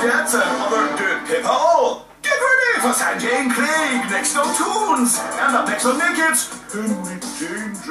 dancer, other good people. Get ready for Sanjay and Craig next on Tunes. And up next on Naked, Henry Danger.